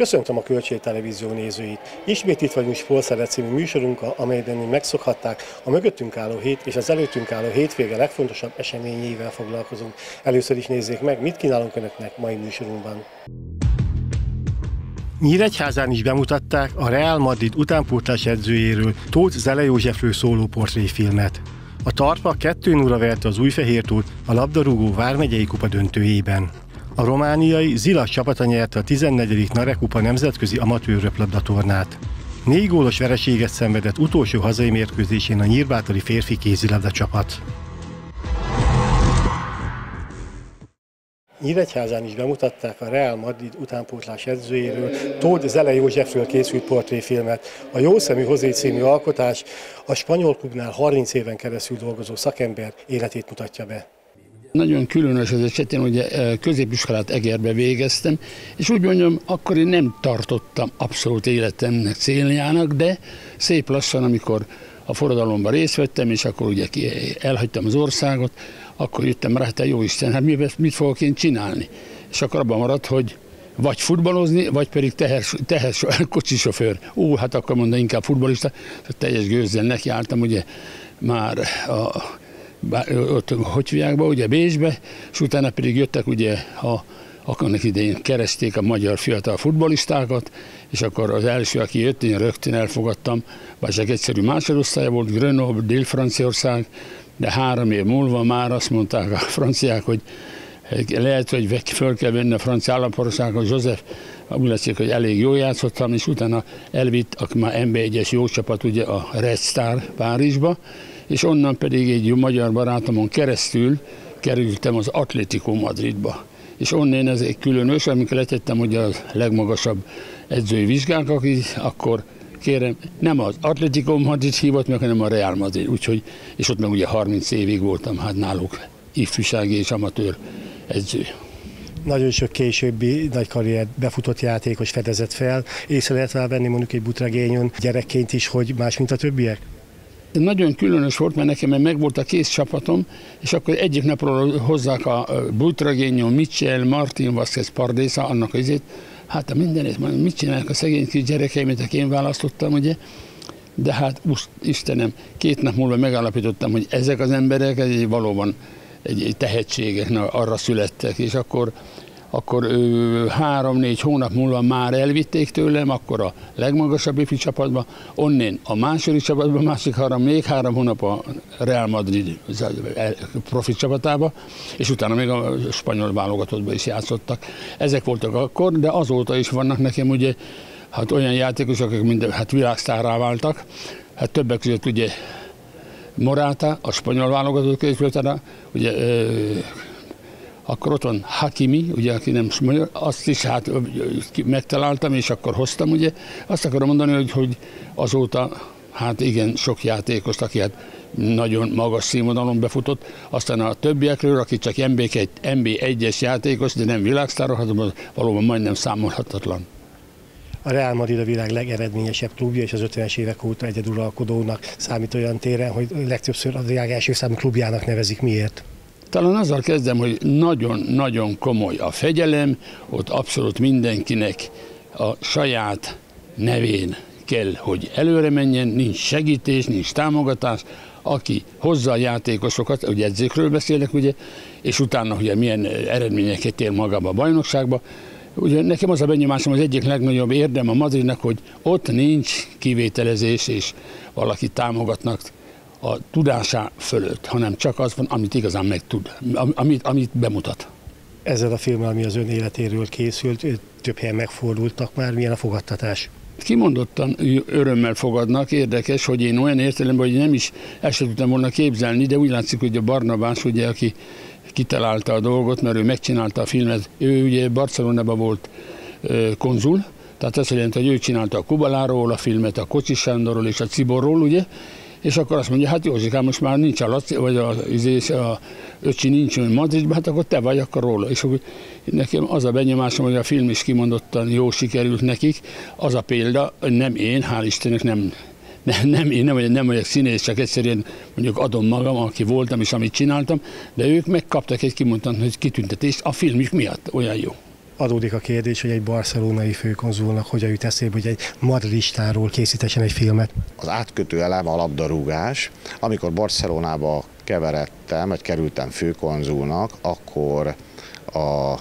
Köszöntöm a Költség Televízió nézőit. Ismét itt vagyunk Sportszeret című műsorunkkal, amelyben megszokhatták a mögöttünk álló hét és az előttünk álló hétvége legfontosabb eseményeivel foglalkozunk. Először is nézzék meg, mit kínálunk Önöknek mai műsorunkban. Nyíregyházán is bemutatták a Real Madrid utánpótlás edzőjéről Tóth Zele Józsefről szóló portréfilmet. A Tarpa 2 0 verte az Újfehértót a labdarúgó Vármegyei kupa döntőjében. A romániai Zilas csapata nyerte a 14. Narekupa nemzetközi amatőr röplabdatornát. Négy gólos vereséget szenvedett utolsó hazai mérkőzésén a nyírbátali férfi kézilabda csapat. Nyíregyházán is bemutatták a Real Madrid utánpótlás edzőjéről, Tóth Zele Józsefről készült portréfilmet. A Jószemű Hozé című alkotás a spanyol klubnál 30 éven keresztül dolgozó szakember életét mutatja be. Nagyon különös az eset, én ugye eh, középiskolát Egerbe végeztem, és úgy mondjam, akkor én nem tartottam abszolút életemnek céljának, de szép lassan, amikor a forradalomban részt vettem, és akkor ugye elhagytam az országot, akkor jöttem rá, te jó Isten, hát mit, fogok én csinálni? És akkor abban maradt, hogy vagy futballozni, vagy pedig teher, teher kocsisofőr. Ó, hát akkor mondta inkább futbolista. Teljes gőzzel nekiálltam, ugye már a ott Hotyviákba, ugye Bécsbe, és utána pedig jöttek ugye a annak idején keresték a magyar fiatal futbolistákat, és akkor az első, aki jött, én rögtön elfogadtam, vagy csak egyszerű másodosztály volt, Grenoble, Dél-Franciaország, de három év múlva már azt mondták a franciák, hogy lehet, hogy föl kell venni a francia állampolgárságot, József, úgy látszik, hogy elég jól játszottam, és utána elvitt, aki már NB1-es jó csapat, ugye a Red Star Párizsba, és onnan pedig egy magyar barátomon keresztül kerültem az Atletico Madridba. És onnan ez egy különös, amikor letettem hogy a legmagasabb edzői vizsgák, akkor kérem, nem az Atletico Madrid hívott meg, hanem a Real Madrid, úgyhogy, és ott meg ugye 30 évig voltam hát náluk ifjúsági és amatőr edző. Nagyon sok későbbi nagy karrier befutott játékos fedezett fel. Észre lehet venni mondjuk egy butregényön gyerekként is, hogy más, mint a többiek? Nagyon különös volt, mert nekem meg volt a kész csapatom, és akkor egyik napról hozzák a Butragényo, Mitchell, Martin Vázquez Pardésa, annak izét, hát a mindenét, mit csinálják a szegény kis gyerekeimet, én választottam, ugye, de hát Istenem, két nap múlva megállapítottam, hogy ezek az emberek egy, valóban egy, egy tehetségek, arra születtek, és akkor akkor három-négy hónap múlva már elvitték tőlem, akkor a legmagasabb ifi csapatba, onnan a második csapatba, másik három, még három hónap a Real Madrid profi csapatába, és utána még a spanyol válogatottba is játszottak. Ezek voltak akkor, de azóta is vannak nekem ugye hát olyan játékosok, akik mind hát világsztárrá váltak, hát többek között ugye Morata, a spanyol válogatott között, ugye akkor ott van Hakimi, ugye, aki nem mondja, azt is hát megtaláltam, és akkor hoztam, ugye. Azt akarom mondani, hogy, hogy azóta hát igen, sok játékos, aki hát nagyon magas színvonalon befutott, aztán a többiekről, aki csak MB1, MB1-es játékos, de nem világsztárok, hát valóban majdnem számolhatatlan. A Real Madrid a világ legeredményesebb klubja, és az 50-es évek óta egyeduralkodónak számít olyan téren, hogy legtöbbször a világ első számú klubjának nevezik. Miért? Talán azzal kezdem, hogy nagyon-nagyon komoly a fegyelem, ott abszolút mindenkinek a saját nevén kell, hogy előre menjen, nincs segítés, nincs támogatás, aki hozza a játékosokat, ugye edzőkről beszélek, ugye, és utána ugye milyen eredményeket ér magába a bajnokságba. Ugye nekem az a benyomásom az egyik legnagyobb érdem a Madridnak, hogy ott nincs kivételezés, és valaki támogatnak a tudásá fölött, hanem csak az van, amit igazán megtud, amit, amit bemutat. Ezzel a filmmel, ami az ön életéről készült, több helyen megfordultak már, milyen a fogadtatás? Kimondottan örömmel fogadnak, érdekes, hogy én olyan értelemben, hogy nem is el sem tudtam volna képzelni, de úgy látszik, hogy a Barnabás, ugye, aki kitalálta a dolgot, mert ő megcsinálta a filmet, ő ugye Barcelonában volt konzul, tehát ez jelenti, hogy ő csinálta a Kubaláról a filmet, a Kocsis Sándorról és a Ciborról, ugye, és akkor azt mondja, hát Józsikám, most már nincs a Laci, vagy a, a, a öcsi nincs Madridban, hát akkor te vagy akkor róla. És akkor nekem az a benyomásom, hogy a film is kimondottan jó sikerült nekik. Az a példa, nem én, hál' Istennek nem, nem, nem én nem vagyok, nem vagyok színész, csak egyszerűen mondjuk adom magam, aki voltam és amit csináltam, de ők megkaptak egy kimondtan, hogy kitüntetést a filmük miatt, olyan jó. Adódik a kérdés, hogy egy barcelonai főkonzulnak hogyan jut eszébe, hogy egy madridistáról készítessen egy filmet. Az átkötő elem a labdarúgás. Amikor Barcelonába keveredtem, vagy kerültem főkonzulnak, akkor a,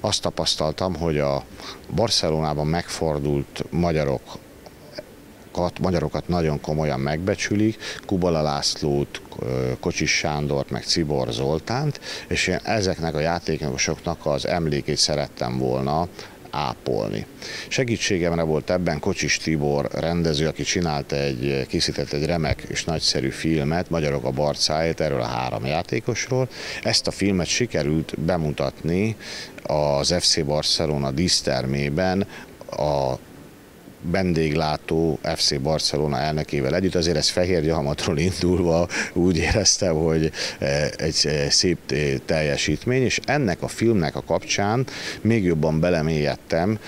azt tapasztaltam, hogy a Barcelonában megfordult magyarok magyarokat nagyon komolyan megbecsülik, Kubala Lászlót, Kocsis Sándort, meg Cibor Zoltánt, és én ezeknek a játékosoknak az emlékét szerettem volna ápolni. Segítségemre volt ebben Kocsis Tibor rendező, aki csinált egy, készített egy remek és nagyszerű filmet, Magyarok a Barcáért, erről a három játékosról. Ezt a filmet sikerült bemutatni az FC Barcelona dísztermében a vendéglátó FC Barcelona elnökével együtt. Azért ez fehér gyalmatról indulva úgy éreztem, hogy e, egy e, szép e, teljesítmény, és ennek a filmnek a kapcsán még jobban belemélyedtem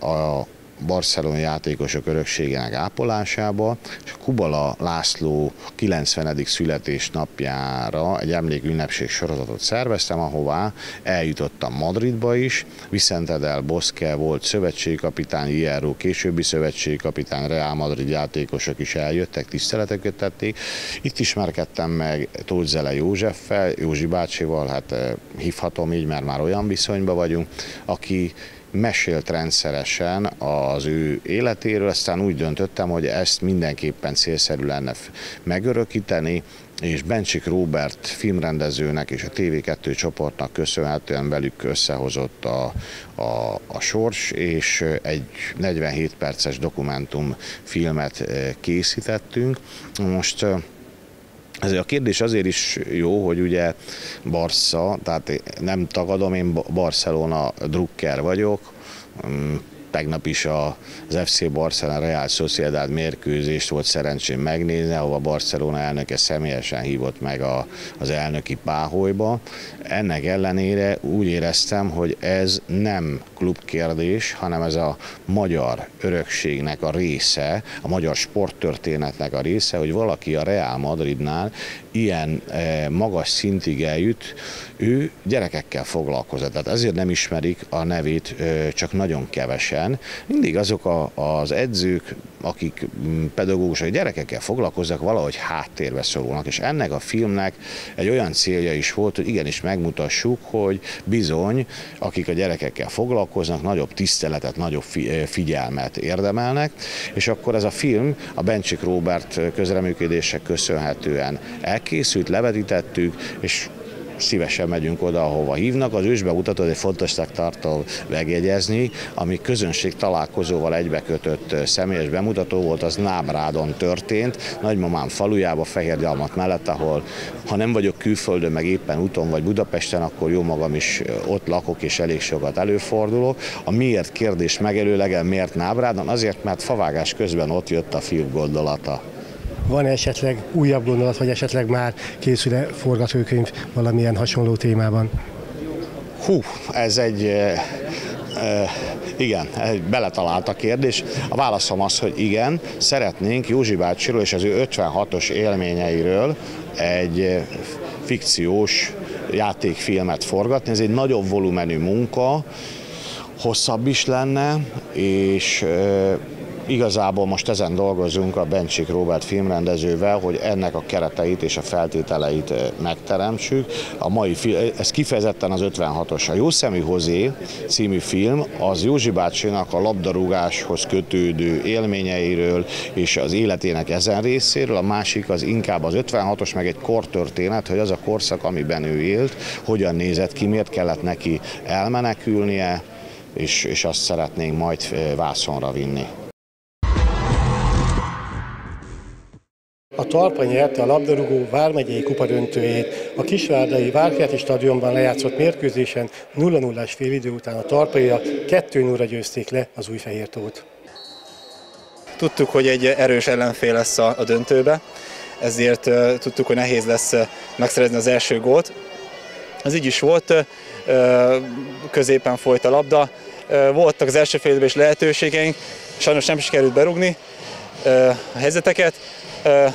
a barcelonai játékosok örökségének ápolásába, és Kubala László 90. születésnapjára egy emlékünnepség sorozatot szerveztem, ahová eljutottam Madridba is, Vicente del Bosque volt szövetségkapitány, Hierro későbbi szövetségkapitány, Real Madrid játékosok is eljöttek, tiszteleteket tették. Itt ismerkedtem meg Tóth Zele Józseffel, Józsi bácsival, hát eh, hívhatom így, mert már olyan viszonyban vagyunk, aki mesélt rendszeresen az ő életéről, aztán úgy döntöttem, hogy ezt mindenképpen célszerű lenne megörökíteni, és Bencsik Róbert filmrendezőnek és a TV2 csoportnak köszönhetően velük összehozott a, a, a sors, és egy 47 perces dokumentum filmet eh, készítettünk. Most eh, ez a kérdés azért is jó, hogy ugye Barca, tehát nem tagadom, én Barcelona drukker vagyok, mm, tegnap is az FC Barcelona Real Sociedad mérkőzést volt szerencsém megnézni, ahol a Barcelona elnöke személyesen hívott meg a, az elnöki páholyba. Ennek ellenére úgy éreztem, hogy ez nem klubkérdés, hanem ez a magyar örökségnek a része, a magyar sporttörténetnek a része, hogy valaki a Real Madridnál ilyen eh, magas szintig eljut, ő gyerekekkel foglalkozott. Tehát ezért nem ismerik a nevét csak nagyon kevesen. Mindig azok a, az edzők, akik mm, pedagógusok, gyerekekkel foglalkoznak, valahogy háttérbe szorulnak, és ennek a filmnek egy olyan célja is volt, hogy igenis megmutassuk, hogy bizony, akik a gyerekekkel foglalkoznak, nagyobb tiszteletet, nagyobb figyelmet érdemelnek, és akkor ez a film a Bencsik Robert közreműködések köszönhetően elkészült, levetítettük, és szívesen megyünk oda, ahova hívnak. Az ősbemutatót egy fontosnak tartom megjegyezni, ami közönség találkozóval egybekötött személyes bemutató volt, az Nábrádon történt, nagymamám falujába, Fehérgyalmat mellett, ahol ha nem vagyok külföldön, meg éppen úton vagy Budapesten, akkor jó magam is ott lakok, és elég sokat előfordulok. A miért kérdés megelőlegem, miért Nábrádon? Azért, mert favágás közben ott jött a film gondolata. Van esetleg újabb gondolat, vagy esetleg már készül-e forgatókönyv valamilyen hasonló témában? Hú, ez egy e, e, igen, egy beletalált a kérdés. A válaszom az, hogy igen, szeretnénk Józsi bácsiról és az ő 56-os élményeiről egy fikciós játékfilmet forgatni. Ez egy nagyobb volumenű munka, hosszabb is lenne, és Igazából most ezen dolgozunk a Bencsik Robert filmrendezővel, hogy ennek a kereteit és a feltételeit eh, megteremtsük. A mai film, ez kifejezetten az 56-os. A Jó Szemű Hozé című film az Józsi bácsinak a labdarúgáshoz kötődő élményeiről és az életének ezen részéről, a másik az inkább az 56-os, meg egy kortörténet, hogy az a korszak, amiben ő élt, hogyan nézett ki, miért kellett neki elmenekülnie, és, és azt szeretnénk majd eh, vászonra vinni. A Talpa nyerte a labdarúgó Vármegyei kupa döntőjét. A Kisvárdai Várkerti stadionban lejátszott mérkőzésen 0-0-as félidő után a Talpaiak 2 0 győzték le az Újfehértót. Tudtuk, hogy egy erős ellenfél lesz a, döntőbe, ezért tudtuk, hogy nehéz lesz megszerezni az első gólt. Ez így is volt, középen folyt a labda, voltak az első félidőben is lehetőségeink, sajnos nem sikerült berugni a helyzeteket,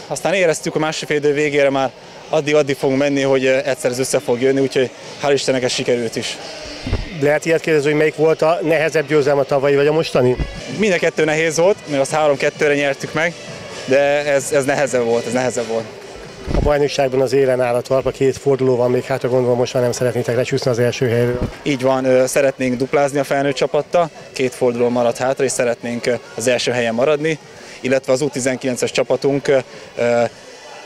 aztán éreztük a másfél idő végére már addig-addig fogunk menni, hogy egyszer ez össze fog jönni, úgyhogy hál' Istennek ez sikerült is. Lehet ilyet kérdezni, hogy melyik volt a nehezebb győzelme a tavalyi vagy a mostani? Mind a kettő nehéz volt, mert azt 3-2-re nyertük meg, de ez, ez nehezebb volt, ez nehezebb volt. A bajnokságban az élen áll a Tarpa, két forduló van még hátra, gondolom most már nem szeretnétek lecsúszni az első helyről. Így van, szeretnénk duplázni a felnőtt csapatta, két forduló maradt hátra, és szeretnénk az első helyen maradni, illetve az U19-es csapatunk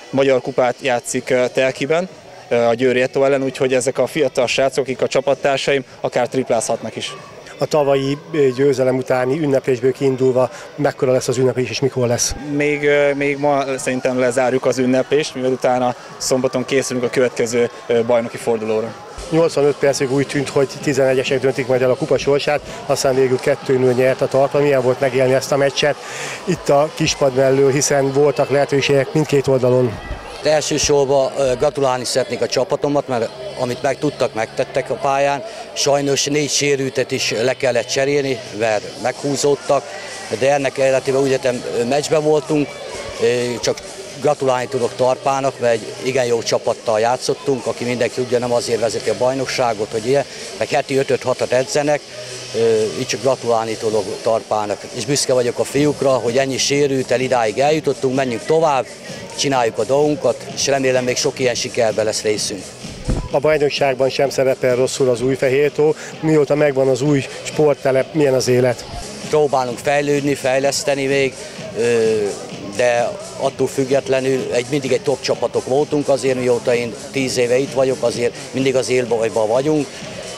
magyar kupát játszik Telkiben, a Győri Eto ellen, úgyhogy ezek a fiatal srácok, akik a csapattársaim, akár triplázhatnak is. A tavalyi győzelem utáni ünneplésből kiindulva, mekkora lesz az ünneplés és mikor lesz? Még, még ma szerintem lezárjuk az ünneplést, mivel utána szombaton készülünk a következő bajnoki fordulóra. 85 percig úgy tűnt, hogy 11-esek döntik majd el a kupa sorsát, aztán végül 2 0 nyert a Tarpa. Milyen volt megélni ezt a meccset itt a kispad mellől, hiszen voltak lehetőségek mindkét oldalon. Elsősorban gratulálni szeretnék a csapatomat, mert amit meg tudtak, megtettek a pályán. Sajnos négy sérültet is le kellett cserélni, mert meghúzódtak, de ennek életében úgy értem meccsben voltunk, csak gratulálni tudok Tarpának, mert egy igen jó csapattal játszottunk, aki mindenki tudja, nem azért vezeti a bajnokságot, hogy ilyen, meg heti 5-6-at edzenek, így csak gratulálni tudok Tarpának. És büszke vagyok a fiúkra, hogy ennyi sérült, el idáig eljutottunk, menjünk tovább, csináljuk a dolgunkat, és remélem még sok ilyen sikerben lesz részünk. A bajnokságban sem szerepel rosszul az új Fehértó. Mióta megvan az új sporttelep, milyen az élet? Próbálunk fejlődni, fejleszteni még, de attól függetlenül egy, mindig egy top csapatok voltunk, azért mióta én tíz éve itt vagyok, azért mindig az élbajban vagyunk.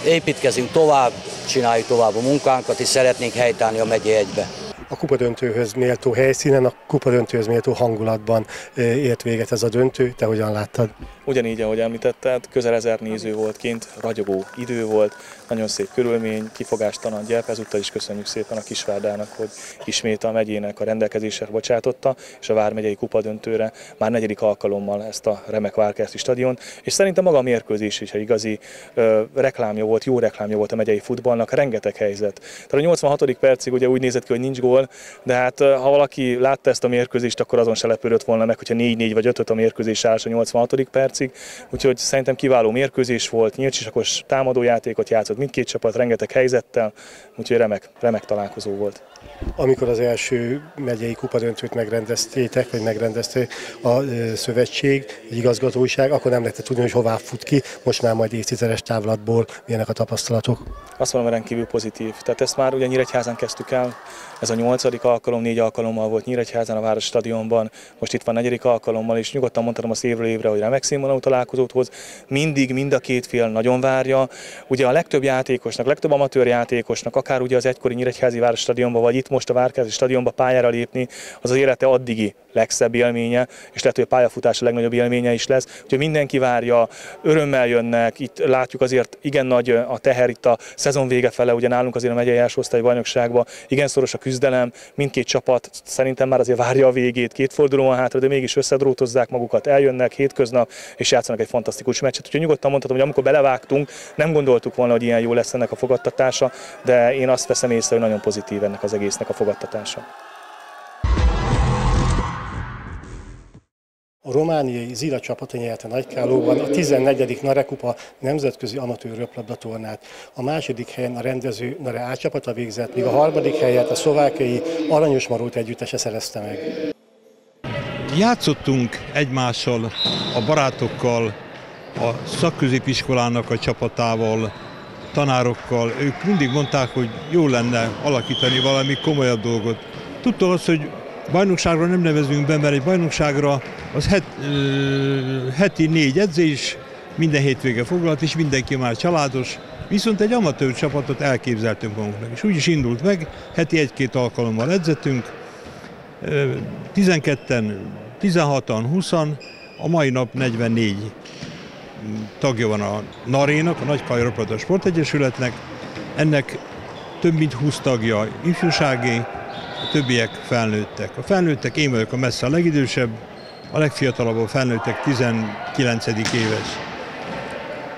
Építkezünk tovább, csináljuk tovább a munkánkat, és szeretnénk helytállni a megye egybe a kupadöntőhöz méltó helyszínen, a kupadöntőhöz méltó hangulatban ért véget ez a döntő. Te hogyan láttad? Ugyanígy, ahogy említetted, közel ezer néző volt kint, ragyogó idő volt, nagyon szép körülmény, kifogástalan gyerek, ezúttal is köszönjük szépen a Kisvárdának, hogy ismét a megyének a rendelkezésre bocsátotta, és a Vármegyei kupadöntőre már negyedik alkalommal ezt a remek Várkerti stadion, és szerintem maga a mérkőzés is egy igazi ö, reklámja volt, jó reklámja volt a megyei futballnak, rengeteg helyzet. Tehát a 86. percig ugye úgy nézett ki, hogy nincs gól, de hát ha valaki látta ezt a mérkőzést, akkor azon se lepődött volna meg, hogyha 4-4 vagy 5 a mérkőzés áll a 86. percig, úgyhogy szerintem kiváló mérkőzés volt, nyílcsisakos támadójátékot játszott mindkét csapat, rengeteg helyzettel, úgyhogy remek, remek találkozó volt amikor az első megyei kupadöntőt megrendeztétek, vagy megrendezte a szövetség, egy igazgatóság, akkor nem lehetett tudni, hogy hová fut ki, most már majd évtizedes távlatból milyenek a tapasztalatok. Azt mondom, rendkívül pozitív. Tehát ezt már ugye Nyíregyházán kezdtük el, ez a nyolcadik alkalom, négy alkalommal volt Nyíregyházán a Város stadionban, most itt van negyedik alkalommal, és nyugodtan mondhatom az évről évre, hogy remek színvonalú találkozót hoz. Mindig mind a két fél nagyon várja. Ugye a legtöbb játékosnak, legtöbb amatőr játékosnak, akár ugye az egykori Nyíregyházi Város stadionban, vagy itt most a Várkázi stadionba pályára lépni, az az élete addigi legszebb élménye, és lehet, hogy a pályafutás a legnagyobb élménye is lesz. Úgyhogy mindenki várja, örömmel jönnek, itt látjuk azért igen nagy a teher itt a szezon vége fele, ugye nálunk azért a megyei első osztály bajnokságban igen szoros a küzdelem, mindkét csapat szerintem már azért várja a végét, két forduló van hátra, de mégis összedrótozzák magukat, eljönnek hétköznap, és játszanak egy fantasztikus meccset. Úgyhogy nyugodtan mondhatom, hogy amikor belevágtunk, nem gondoltuk volna, hogy ilyen jó lesz ennek a fogadtatása, de én azt veszem észre, hogy nagyon pozitív ennek az egésznek a fogadtatása. A romániai Zila csapata nyerte Nagykálóban a 14. Narekupa nemzetközi amatőr röplabdatornát. A második helyen a rendező Nare A csapata végzett, míg a harmadik helyet a szlovákiai Aranyos Marót együttese szerezte meg. Játszottunk egymással, a barátokkal, a szakközépiskolának a csapatával, tanárokkal. Ők mindig mondták, hogy jó lenne alakítani valami komolyabb dolgot. Tudta az, hogy Bajnokságra nem nevezünk be, mert egy bajnokságra az het, heti négy edzés, minden hétvége foglalt, és mindenki már családos. Viszont egy amatőr csapatot elképzeltünk magunknak, és úgy is indult meg, heti egy-két alkalommal edzettünk, 12-en, 16-an, 20 a mai nap 44 tagja van a NARÉnak, a Nagykai Roplata Sportegyesületnek, ennek több mint 20 tagja ifjúsági, a többiek felnőttek. A felnőttek, én vagyok a messze a legidősebb, a legfiatalabb a felnőttek 19. éves.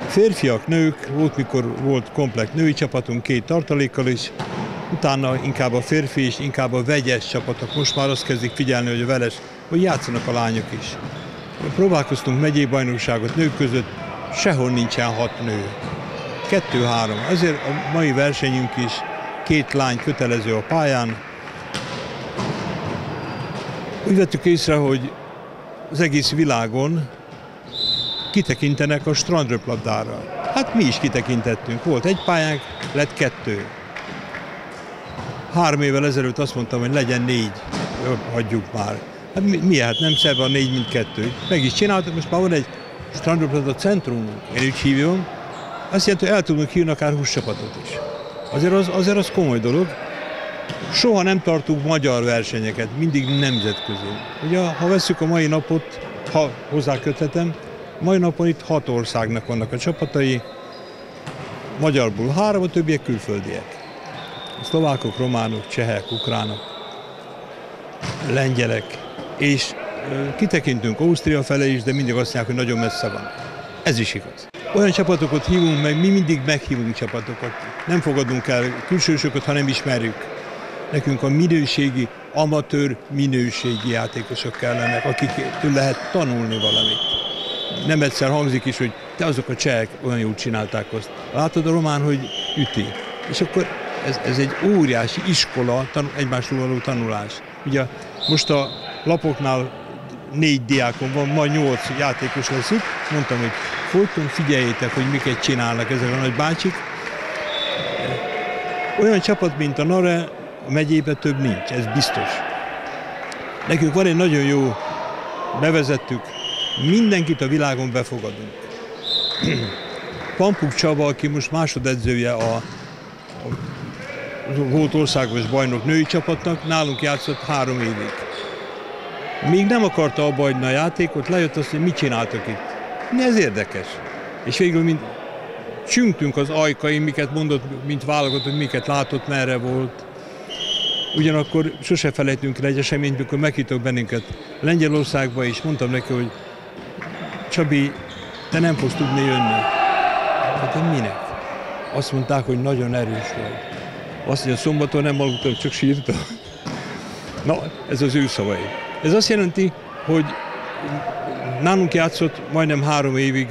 Férfiak, nők, volt mikor volt komplett női csapatunk két tartalékkal is, utána inkább a férfi és inkább a vegyes csapatok. Most már azt kezdik figyelni, hogy a veles, hogy játszanak a lányok is. Próbálkoztunk megyei bajnokságot nők között, sehol nincsen hat nő. kettő-három. Ezért a mai versenyünk is két lány kötelező a pályán. Úgy vettük észre, hogy az egész világon kitekintenek a strandröplabdára. Hát mi is kitekintettünk. Volt egy pályánk, lett kettő. Három évvel ezelőtt azt mondtam, hogy legyen négy, hagyjuk már. Hát mi, mi hát nem szebb a négy, mint kettő. Meg is csináltak, most már van egy strandröplabda centrum, én úgy hívjam. Azt jelenti, hogy el tudunk hívni akár 20 csapatot is. Azért az, azért az komoly dolog. Soha nem tartunk magyar versenyeket, mindig nemzetközi. Ugye, ha veszük a mai napot, ha hozzáköthetem, mai napon itt hat országnak vannak a csapatai, magyarból három, a többiek külföldiek. A szlovákok, románok, csehek, ukránok, lengyelek, és kitekintünk Ausztria fele is, de mindig azt mondják, hogy nagyon messze van. Ez is igaz. Olyan csapatokat hívunk meg, mi mindig meghívunk csapatokat. Nem fogadunk el külsősöket, ha nem ismerjük. Nekünk a minőségi, amatőr minőségi játékosok kellenek, akiktől lehet tanulni valamit. Nem egyszer hangzik is, hogy te azok a csehek olyan jól csinálták azt. Látod a román, hogy üti. És akkor ez, ez egy óriási iskola, tan, egymásról való tanulás. Ugye most a lapoknál négy diákon van, majd nyolc játékos lesz itt. Mondtam, hogy folyton figyeljétek, hogy miket csinálnak ezek a nagy bácsik. Olyan csapat, mint a Nare, a megyében több nincs, ez biztos. Nekünk van egy nagyon jó, bevezettük, mindenkit a világon befogadunk. Pampuk Csaba, aki most másodedzője a, a volt országos bajnok női csapatnak, nálunk játszott három évig. Még nem akarta abba a játékot, lejött azt, hogy mit csináltak itt. Ez érdekes. És végül mind csüngtünk az ajkai, miket mondott, mint válogatott, miket látott, merre volt. Ugyanakkor sose felejtünk el egy eseményt, mikor meghívtak bennünket Lengyelországba, és mondtam neki, hogy Csabi, te nem fogsz tudni jönni. Hát minek? Azt mondták, hogy nagyon erős volt. Azt mondja, szombaton nem aludtam, csak sírtam. Na, ez az ő szavai. Ez azt jelenti, hogy nálunk játszott majdnem három évig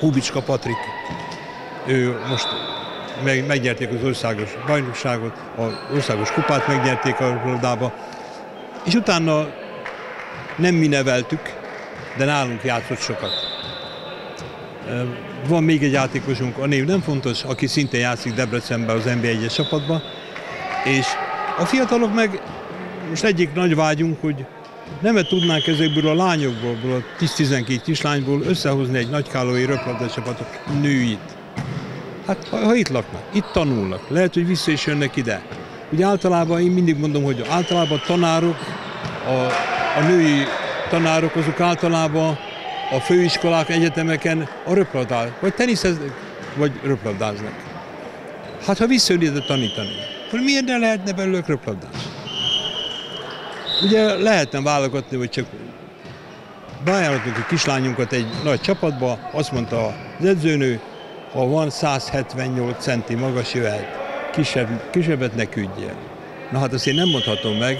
Hubicska Patrik. Ő most meg, megnyerték az országos bajnokságot, az országos kupát megnyerték a labdába, és utána nem mi neveltük, de nálunk játszott sokat. Van még egy játékosunk, a név nem fontos, aki szintén játszik Debrecenben az NB1-es csapatban, és a fiatalok meg most egyik nagy vágyunk, hogy nem tudnánk ezekből a lányokból, a 10-12 kislányból összehozni egy nagykálói röplabda csapatot nőit. Hát ha, ha itt laknak, itt tanulnak, lehet, hogy vissza is jönnek ide. Ugye általában én mindig mondom, hogy általában a tanárok, a, a női tanárok azok általában a főiskolák, egyetemeken a röplabdál, vagy teniszeznek, vagy röplabdáznak. Hát ha visszajön ide tanítani, akkor miért ne lehetne belőle röplabdás? Ugye lehetne válogatni, hogy csak beajánlottuk a kislányunkat egy nagy csapatba, azt mondta az edzőnő, ha van 178 centi magas jöhet, kisebb, kisebbet ne küldjél. Na hát azt én nem mondhatom meg,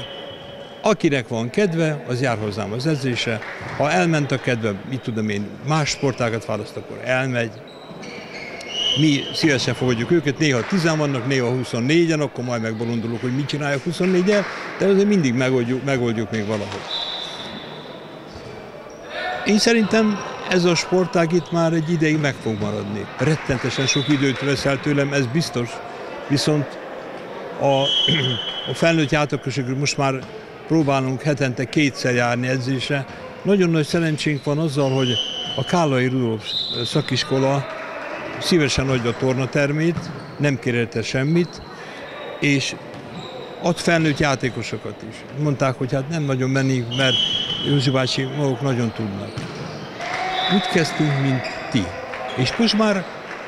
akinek van kedve, az jár hozzám az edzése. Ha elment a kedve, mit tudom én, más sportágat választ, akkor elmegy. Mi szívesen fogadjuk őket, néha 10 vannak, néha 24-en, akkor majd megbolondulok, hogy mit csinálják 24-el, de azért mindig megoldjuk, megoldjuk még valahogy. Én szerintem ez a sportág itt már egy ideig meg fog maradni. Rettentesen sok időt veszel tőlem, ez biztos. Viszont a, a felnőtt játékosok most már próbálunk hetente kétszer járni edzésre. Nagyon nagy szerencsénk van azzal, hogy a Kálai Rudolf szakiskola szívesen adja a tornatermét, nem kérte semmit, és ad felnőtt játékosokat is. Mondták, hogy hát nem nagyon menni, mert Józsi bácsi maguk nagyon tudnak. Úgy kezdtünk, mint ti. És most már,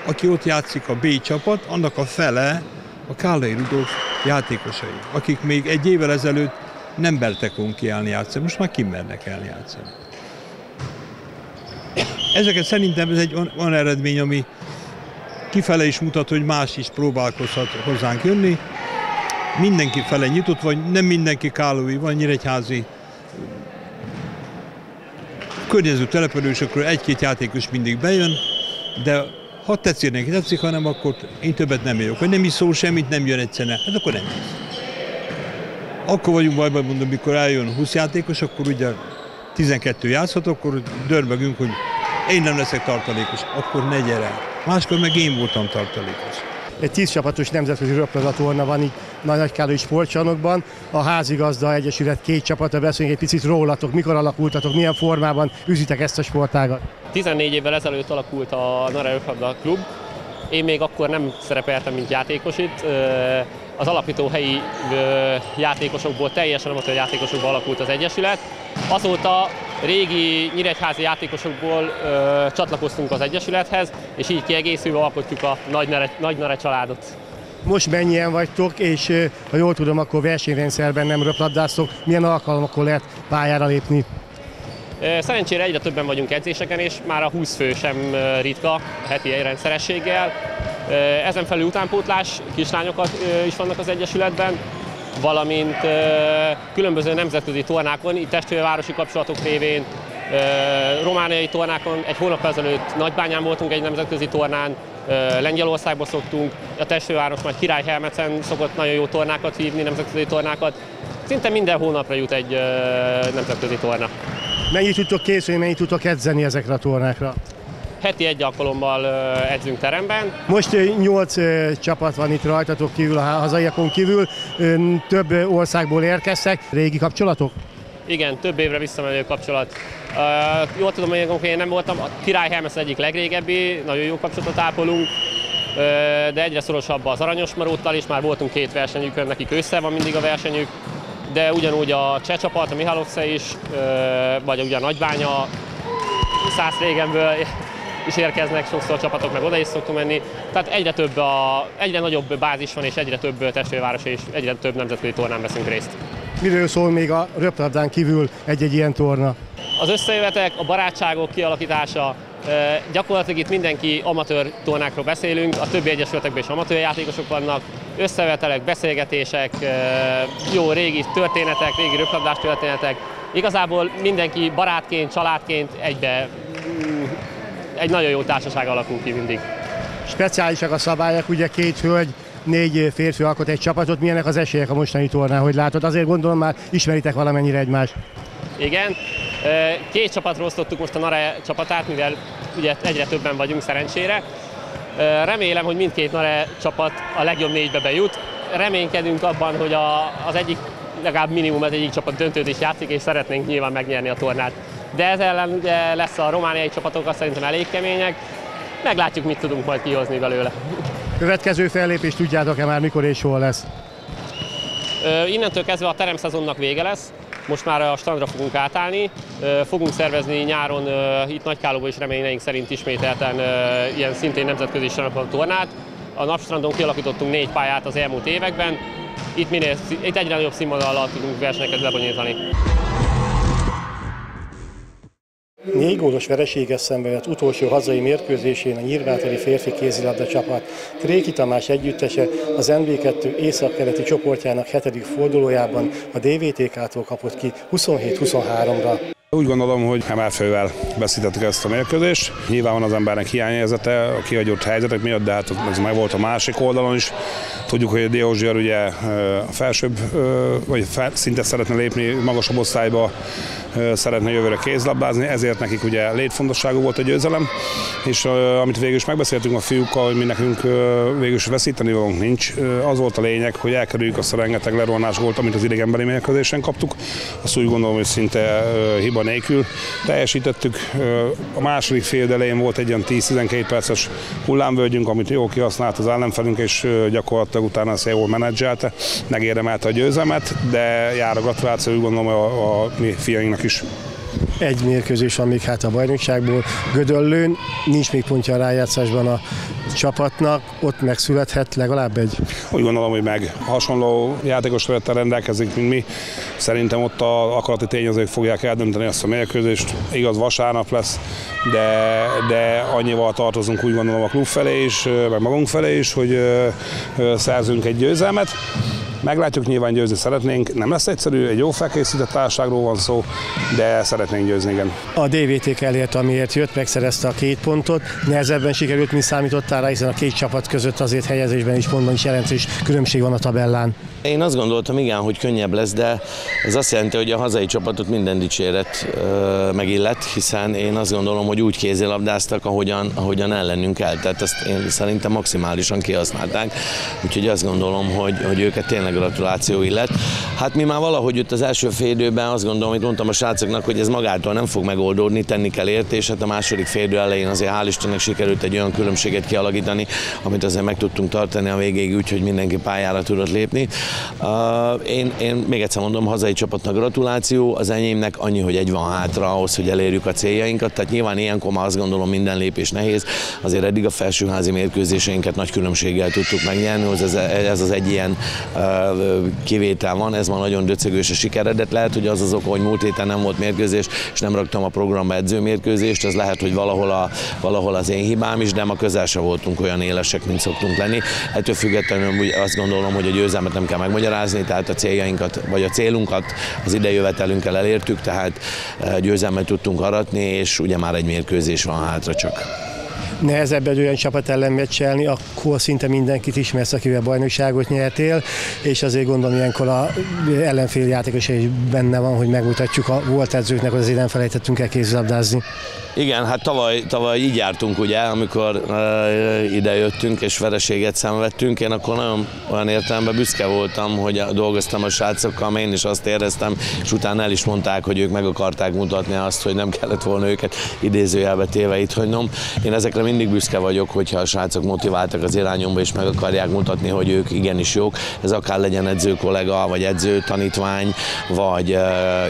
aki ott játszik a B csapat, annak a fele a Kálai Rudolf játékosai, akik még egy évvel ezelőtt nem mertek volna kiállni játszani, most már kimernek el játszani. Ezeket szerintem ez egy olyan eredmény, ami kifele is mutat, hogy más is próbálkozhat hozzánk jönni. Mindenki fele nyitott, vagy nem mindenki kálói, van nyíregyházi környező települősökről egy-két játékos mindig bejön, de Ha tetszik neki, tetszik, hanem akkor én többet nem jövök. Hogy nem is szól semmit, nem jön egyszerűen, hát akkor nem lesz. Akkor vagyunk bajban, mondom, mikor eljön 20 játékos, akkor ugye 12 játszhat, akkor dörbegünk, hogy én nem leszek tartalékos, akkor ne gyere. Máskor meg én voltam tartalékos. Egy tíz csapatos nemzetközi röpladatorna van itt Nagykálói sportcsarnokban. A házigazda egyesület két csapata beszéljünk egy picit rólatok, mikor alakultatok, milyen formában üzítek ezt a sportágat. 14 évvel ezelőtt alakult a Nara Röplabda Klub. Én még akkor nem szerepeltem, mint játékos itt. Az alapító helyi játékosokból, teljesen amatőr játékosokból alakult az Egyesület. Azóta régi nyíregyházi játékosokból ö, csatlakoztunk az Egyesülethez, és így kiegészülve alkotjuk a Nagy Nare, Nagy Nare családot. Most mennyien vagytok, és ha jól tudom, akkor versenyrendszerben nem röplabdáztok. Milyen alkalmakkor lehet pályára lépni? Szerencsére egyre többen vagyunk edzéseken, és már a 20 fő sem ritka heti rendszerességgel. Ezen felül utánpótlás kislányokat is vannak az Egyesületben, valamint különböző nemzetközi tornákon, itt testvérvárosi kapcsolatok révén, romániai tornákon, egy hónap ezelőtt Nagybányán voltunk egy nemzetközi tornán, Lengyelországba szoktunk, a testvérváros majd Király Helmecen szokott nagyon jó tornákat hívni, nemzetközi tornákat. Szinte minden hónapra jut egy nemzetközi torna. Mennyit tudtok készülni, mennyit tudtok edzeni ezekre a tornákra? Heti egy alkalommal edzünk teremben. Most nyolc csapat van itt rajtatok kívül, a hazaiakon kívül. Több országból érkeztek. Régi kapcsolatok? Igen, több évre visszamenő kapcsolat. Uh, jól tudom, hogy én nem voltam, a Király Helmes egyik legrégebbi, nagyon jó kapcsolatot ápolunk, uh, de egyre szorosabb az Aranyos Maróttal is, már voltunk két versenyükön, nekik össze van mindig a versenyük, de ugyanúgy a cseh csapat, a Mihalovce is, uh, vagy ugye a Nagybánya, száz régenből is érkeznek sokszor csapatok, meg oda is szoktunk menni. Tehát egyre több, a, egyre nagyobb bázis van, és egyre több testvérváros és egyre több nemzetközi tornán veszünk részt. Miről szól még a röplabdán kívül egy-egy ilyen torna? Az összejövetek, a barátságok kialakítása, gyakorlatilag itt mindenki amatőr tornákról beszélünk, a többi egyesületekben is amatőr játékosok vannak, összevetelek, beszélgetések, jó régi történetek, régi röplabdás történetek. Igazából mindenki barátként, családként egybe egy nagyon jó társaság alakul ki mindig. Speciálisak a szabályok, ugye két hölgy, négy férfi alkot egy csapatot. Milyenek az esélyek a mostani tornán, hogy látod? Azért gondolom már ismeritek valamennyire egymást. Igen, két csapatról osztottuk most a Nare csapatát, mivel ugye egyre többen vagyunk szerencsére. Remélem, hogy mindkét Nare csapat a legjobb négybe bejut. Reménykedünk abban, hogy a, az egyik, legalább minimum az egyik csapat döntőt is játszik, és szeretnénk nyilván megnyerni a tornát de ez ellen ugye lesz a romániai csapatok, azt szerintem elég kemények. Meglátjuk, mit tudunk majd kihozni belőle. Következő fellépés tudjátok-e már mikor és hol lesz? Ö, innentől kezdve a teremszezonnak vége lesz, most már a strandra fogunk átállni, fogunk szervezni nyáron itt Nagykálóban is reményeink szerint ismételten ilyen szintén nemzetközi tornát. A Napstrandon kialakítottunk négy pályát az elmúlt években, itt, minél, itt egyre nagyobb színvonalal tudunk versenyeket lebonyolítani. Négy gólos vereséges szenvedett utolsó hazai mérkőzésén a nyírváteli férfi kézilabda csapat. Kréki Tamás együttese az NB2 északkeleti csoportjának hetedik fordulójában a DVTK-tól kapott ki 27-23-ra. Úgy gondolom, hogy emelfővel veszítettük ezt a mérkőzést. Nyilván van az embernek hiányérzete a kihagyott helyzetek miatt, de hát ez meg volt a másik oldalon is. Tudjuk, hogy a Diózsiar ugye a felsőbb, vagy fel, szinte szeretne lépni magasabb osztályba, szeretne jövőre kézlabdázni, ezért nekik ugye létfontosságú volt a győzelem, és amit végül is megbeszéltünk a fiúkkal, hogy mi nekünk végül is veszíteni valónk nincs, az volt a lényeg, hogy elkerüljük azt a rengeteg lerolnás volt, amit az idegenbeli mérkőzésen kaptuk. Azt úgy gondolom, hogy szinte hiba nélkül teljesítettük. A második fél elején volt egy olyan 10-12 perces hullámvölgyünk, amit jól kihasznált az ellenfelünk, és gyakorlatilag utána ezt jól menedzselte, megérdemelte a győzelmet, de jár a gratuláció, úgy gondolom a, a mi fiainknak is. Egy mérkőzés van még hát a bajnokságból. Gödöllőn nincs még pontja a rájátszásban a csapatnak, ott megszülethet legalább egy? Úgy gondolom, hogy meg hasonló játékos területtel rendelkezik, mint mi. Szerintem ott a akarati tényezők fogják eldönteni ezt a mérkőzést. Igaz, vasárnap lesz, de, de annyival tartozunk úgy gondolom a klub felé is, meg magunk felé is, hogy szerzünk egy győzelmet Meglátjuk, nyilván győzni szeretnénk. Nem lesz egyszerű, egy jó felkészített társaságról van szó, de szeretnénk győzni, igen. A DVT elért, amiért jött, megszerezte a két pontot. Nehezebben sikerült, mint számítottál rá, hiszen a két csapat között azért helyezésben is pontban is jelentős különbség van a tabellán. Én azt gondoltam, igen, hogy könnyebb lesz, de ez azt jelenti, hogy a hazai csapatot minden dicséret ö, megillet, hiszen én azt gondolom, hogy úgy kézilabdáztak, ahogyan, ahogyan ellenünk kell. Tehát ezt én szerintem maximálisan kihasználták. Úgyhogy azt gondolom, hogy, hogy őket tényleg gratuláció illet. Hát mi már valahogy itt az első fél időben azt gondolom, hogy mondtam a srácoknak, hogy ez magától nem fog megoldódni, tenni kell értés. Hát a második fél idő elején azért hál' Istennek sikerült egy olyan különbséget kialakítani, amit azért meg tudtunk tartani a végéig úgy, hogy mindenki pályára tudott lépni. Uh, én, én még egyszer mondom, hazai csapatnak gratuláció, az enyémnek annyi, hogy egy van hátra ahhoz, hogy elérjük a céljainkat, tehát nyilván ilyenkor már azt gondolom minden lépés nehéz, azért eddig a felsőházi mérkőzéseinket nagy különbséggel tudtuk megnyerni, ez, ez az egy ilyen uh, kivétel van, ez ma nagyon döcögős a sikeredet, lehet, hogy az az oka, hogy múlt héten nem volt mérkőzés, és nem raktam a programba edzőmérkőzést, ez lehet, hogy valahol, a, valahol az én hibám is, de ma közel sem voltunk olyan élesek, mint szoktunk lenni. Ettől függetlenül azt gondolom, hogy a győzelmet nem kell megmagyarázni, tehát a céljainkat, vagy a célunkat az idejövetelünkkel elértük, tehát eh, győzelmet tudtunk aratni, és ugye már egy mérkőzés van hátra csak nehezebb egy olyan csapat ellen meccselni, akkor szinte mindenkit ismersz, akivel bajnokságot nyertél, és azért gondolom ilyenkor a ellenfél játékos is benne van, hogy megmutatjuk a volt edzőknek, hogy azért nem felejtettünk el kézilabdázni. Igen, hát tavaly, tavaly így jártunk ugye, amikor uh, ide jöttünk és vereséget szenvedtünk, én akkor nagyon olyan értelemben büszke voltam, hogy dolgoztam a srácokkal, mert én is azt éreztem, és utána el is mondták, hogy ők meg akarták mutatni azt, hogy nem kellett volna őket idézőjelbe téve itt hagynom. Én ezekre mindig büszke vagyok, hogyha a srácok motiváltak az irányomba, és meg akarják mutatni, hogy ők igenis jók. Ez akár legyen edző kollega, vagy edző tanítvány, vagy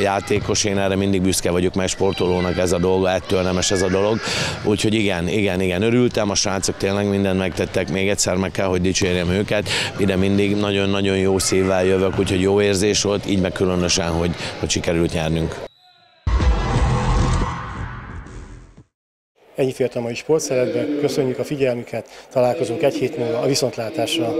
játékos, én erre mindig büszke vagyok, mert sportolónak ez a dolga, ettől nem nemes ez a dolog. Úgyhogy igen, igen, igen, örültem, a srácok tényleg mindent megtettek, még egyszer meg kell, hogy dicsérjem őket. Ide mindig nagyon-nagyon jó szívvel jövök, úgyhogy jó érzés volt, így meg különösen, hogy, hogy sikerült nyernünk. Ennyi fért a mai sportszeretben, köszönjük a figyelmüket, találkozunk egy hét múlva a viszontlátásra.